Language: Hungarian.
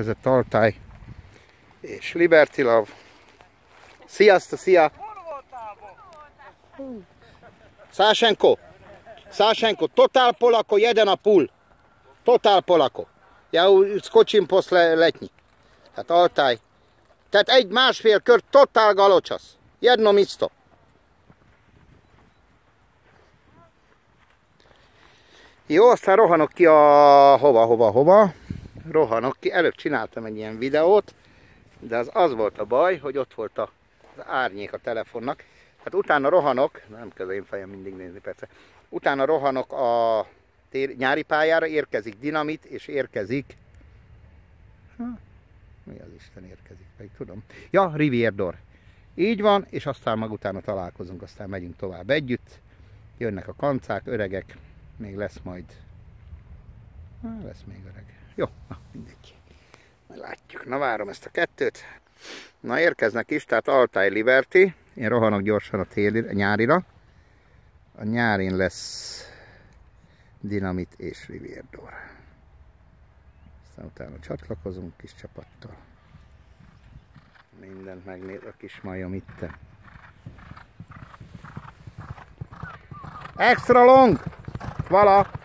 Ez a Taltály és Liberty Love. Sziasztok, szia! Szásenko! Szásenko, totál polako, jeden a pul. Totál polako. Ja skočím posle letní. Tehát Altáj. Tehát egy másfél kör totál galocsasz. Jedno misto. Jó, aztán rohanok ki a hova, hova, hova. Rohanok ki. Előbb csináltam egy ilyen videót, de az az volt a baj, hogy ott volt az árnyék a telefonnak. Hát utána rohanok, nem kell én fejem mindig nézni persze, utána rohanok a tér, nyári pályára, érkezik dinamit, és érkezik, ha, mi az Isten érkezik, meg tudom. Ja, Rivierdor. Így van, és aztán mag utána találkozunk, aztán megyünk tovább együtt. Jönnek a kancák, öregek, még lesz majd, ha, lesz még öreg. Jó, na mindegy. Látjuk. Na várom ezt a kettőt. Na érkeznek is, tehát Altai Liberty. Én rohanok gyorsan a, téli, a nyárira. A nyárin lesz Dinamit és Rivierdor. Aztán utána csatlakozunk kis csapattal. Mindent megnéz a kis majom itt. Extra long! Vala!